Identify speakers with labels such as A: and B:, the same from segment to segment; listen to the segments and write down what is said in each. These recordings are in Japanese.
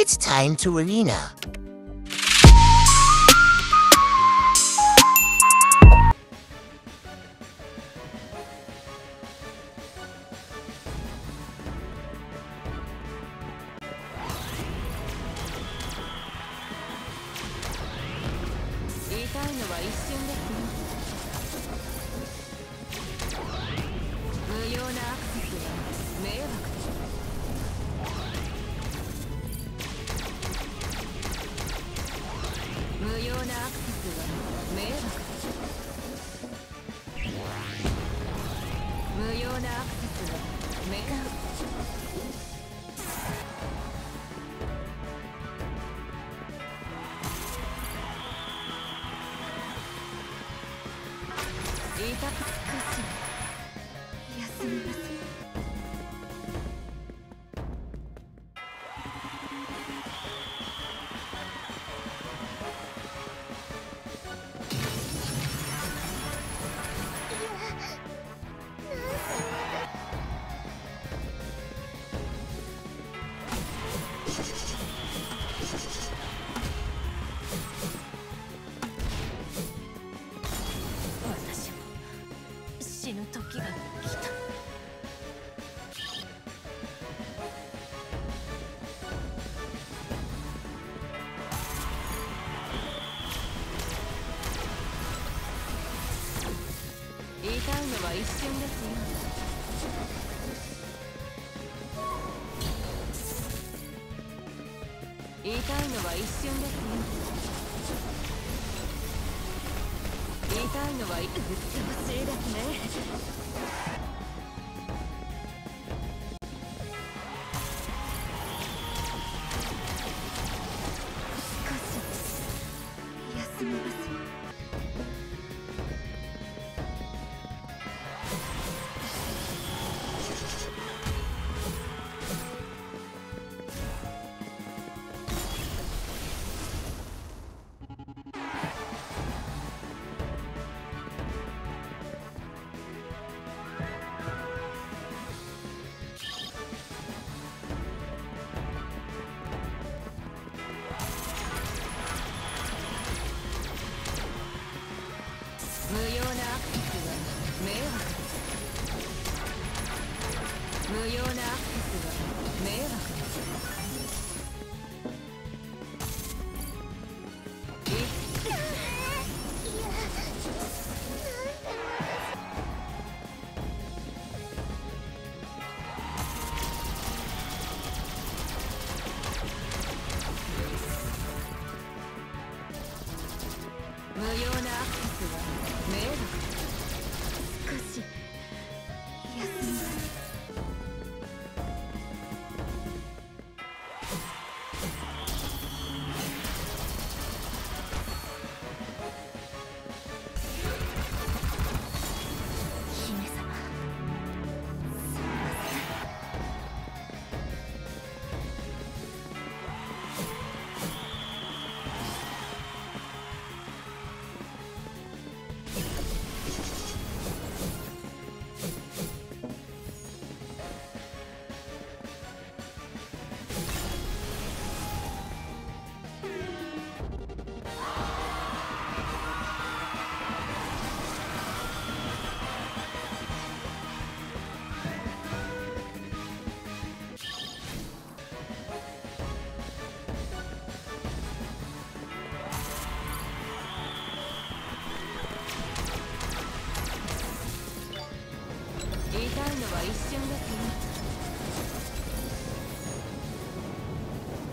A: It's time to arena.
B: Monarch 痛いのは一瞬ですよ言
A: いたいのは一瞬ですよ言いたいのは鬱陶しいですね。Yes.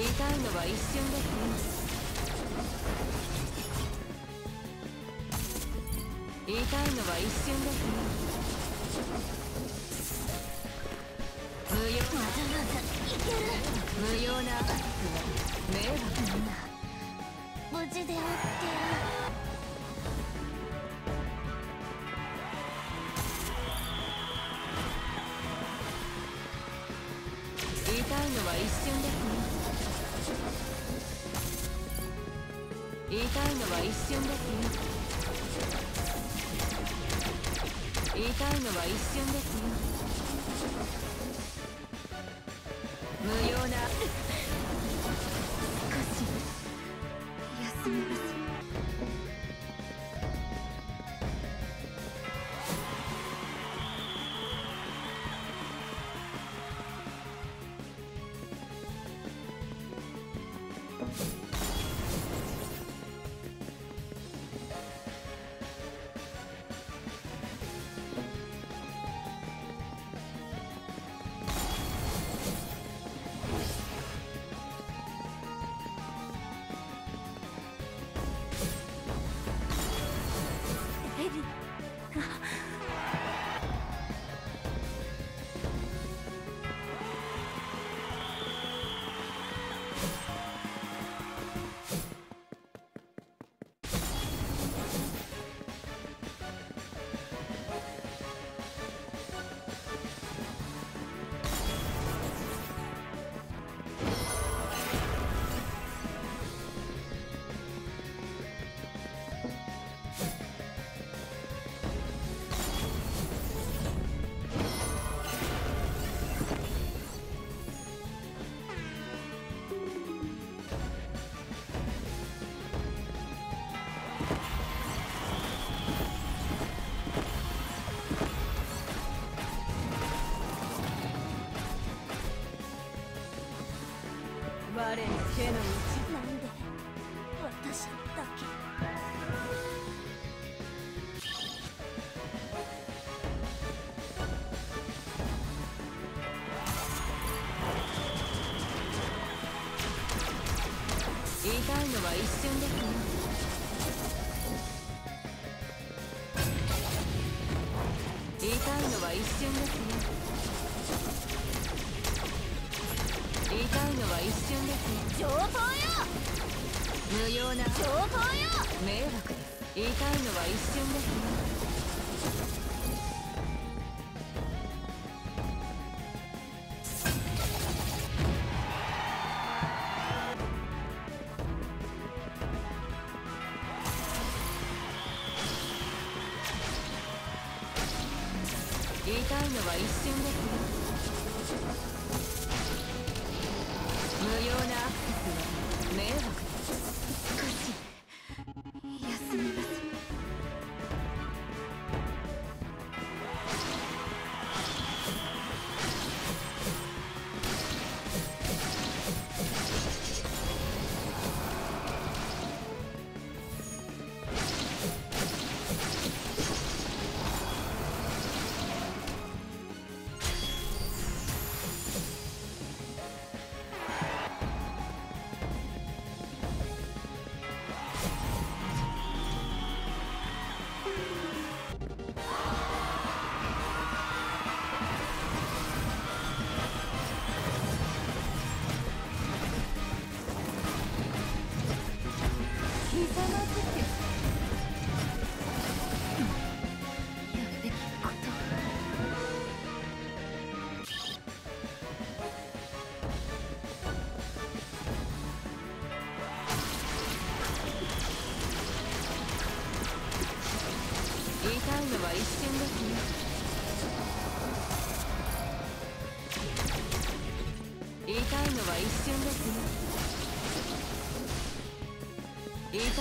A: 痛いのは一瞬で済みます痛いのは一瞬で済みます無用わざわざいける無用なアタックは迷惑な
B: んだ無事であって。痛いのは一瞬ですよ
A: 痛いのは一瞬ですよ無用な。一瞬ですね。痛いのは一瞬ですね。上等よ。無用な。上等よ。迷惑です。痛いのは一瞬ですね痛いのは一瞬ですよ無用なアクセスは迷惑。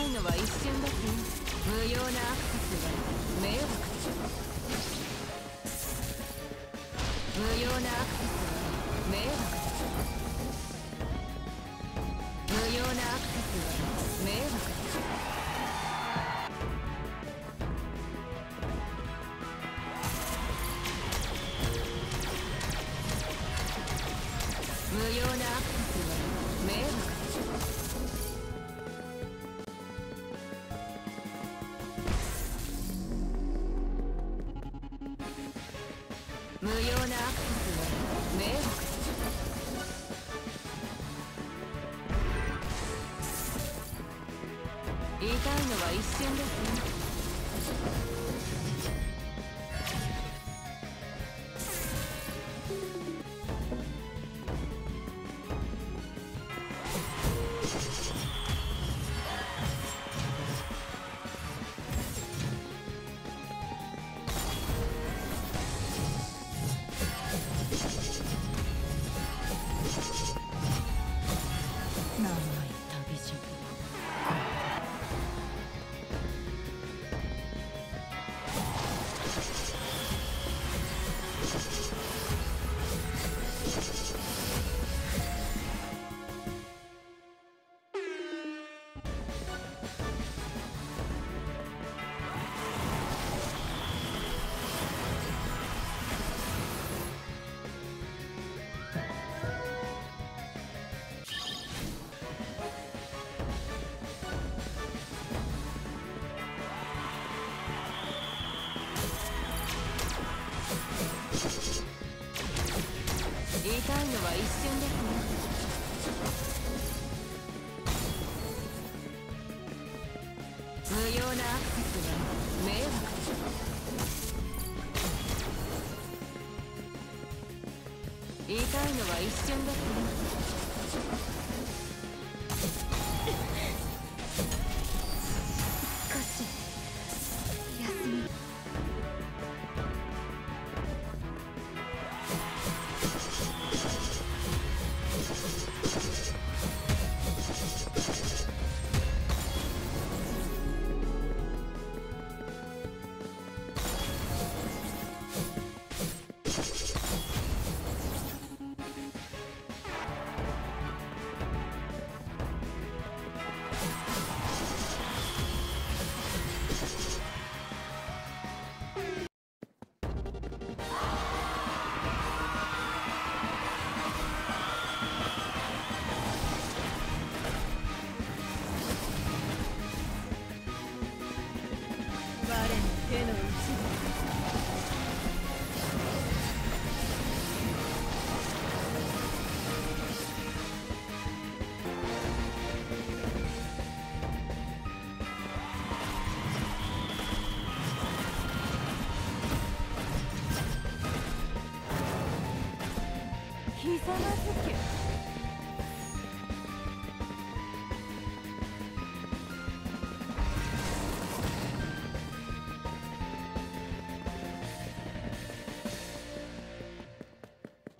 A: いのは一瞬だけ無用なアクセスは迷惑です無用なアクセスは迷惑無用なアクセスはの痛いのは一瞬で。す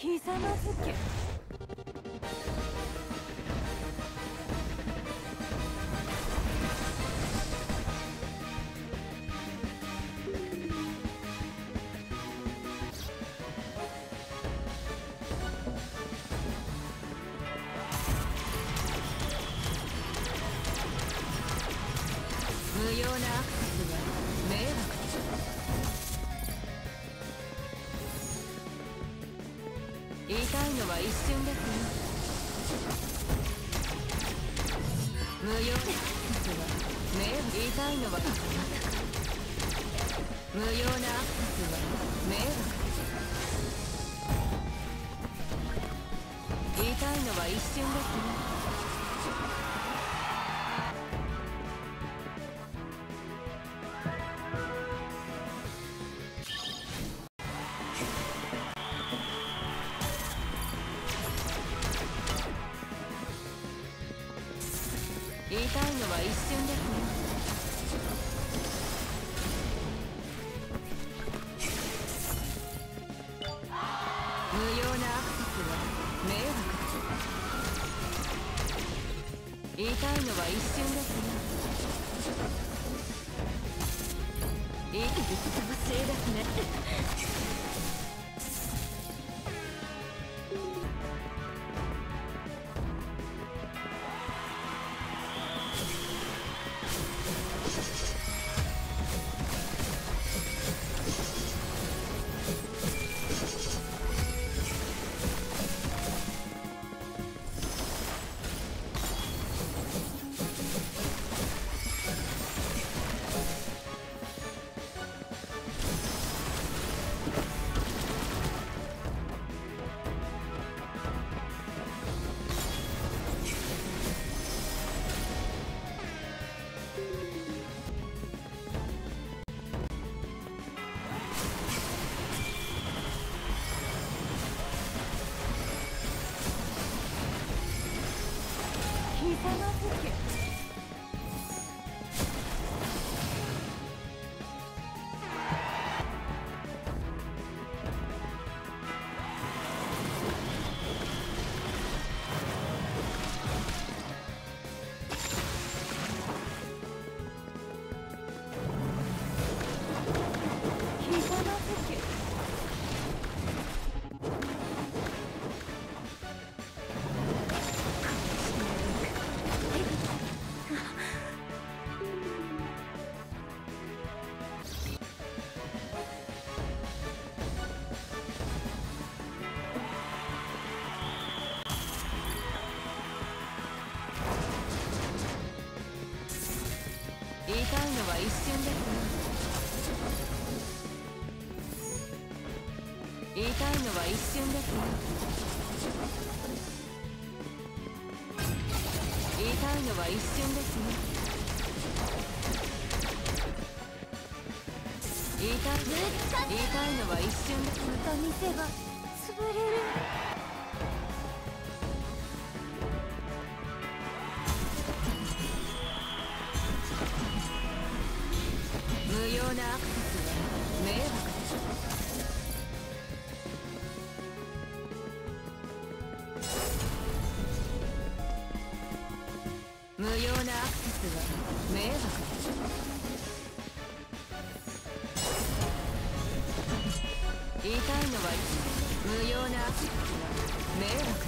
B: ひざまずけ
A: なアクセスは迷惑言いたいのは一瞬ですね無用なアクセスは迷惑言いたいのは無用なアクセスは迷惑言いたいのは一瞬ですね無用なアクセスは迷惑だ痛いのは一瞬ですよ息息すさませいですね
B: ひざまずけ
A: 言いのは一瞬ですね。言いたいのは一瞬です。ね言いたいのは一瞬です。ね言いたい言いたいのは一瞬です。
B: また店が潰れる
A: 言いたいのは無用な迷惑。